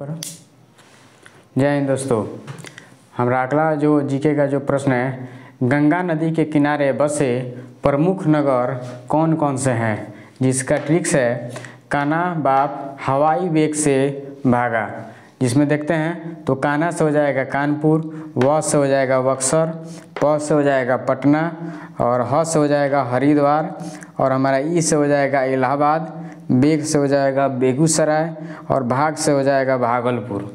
जय हिंद दोस्तों। हमारा अगला जो जीके का जो प्रश्न है, गंगा नदी के किनारे बसे प्रमुख नगर कौन कौन से हैं? जिसका ट्रिक्स है काना बाप हवाई वेग से भागा। जिसमें देखते हैं तो काना से हो जाएगा कानपुर व से हो जाएगा बक्सर, प से हो जाएगा पटना, और ह से हो जाएगा हरिद्वार, और हमारा ई से हो जाएगा इलाहाबाद बेग से हो जाएगा बेगूसराय और भाग से हो जाएगा भागलपुर।